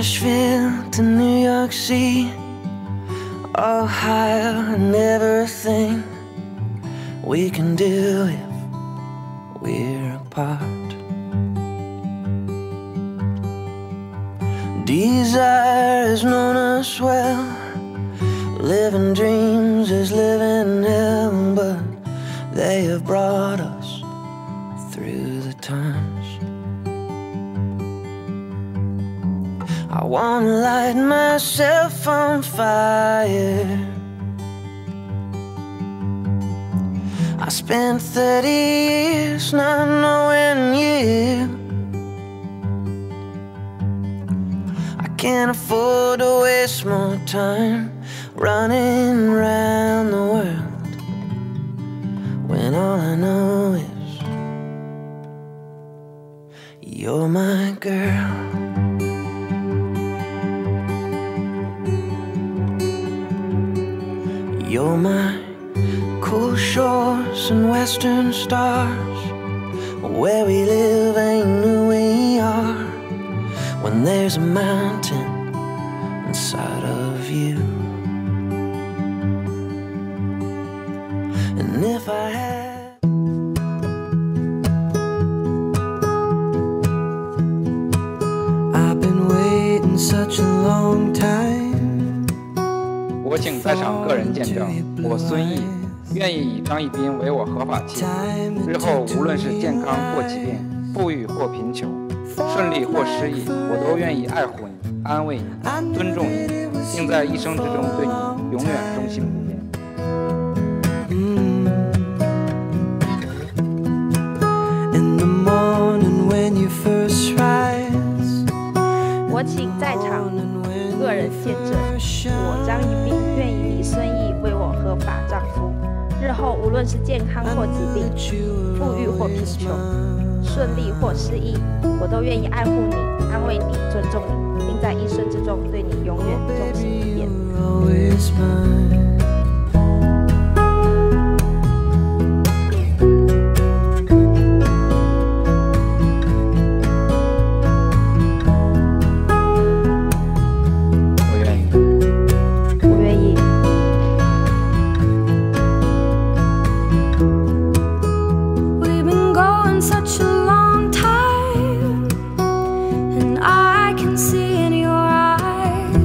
Nashville to New York City, Ohio and everything we can do if we're apart. Desire has known us well, living dreams is living hell, but they have brought us I wanna light myself on fire. I spent 30 years not knowing you. I can't afford to waste more time running around the world when all I know is you're my girl. You're my cool shores and western stars. Where we live ain't who we are. When there's a mountain inside of you. And if I had. I've been waiting such a long time. 我请在场个人见证，我孙毅愿意以张一斌为我合法妻，日后无论是健康或疾病，富裕或贫穷，顺利或失意，我都愿意爱护你、安慰你、尊重你，并在一生之中对你永远忠心不变。In the morning when you first rise. 我请在场个人见证，无论是健康或疾病，富裕或贫穷，顺利或失意，我都愿意爱护你、安慰你、尊重你，并在一生之中对你永远忠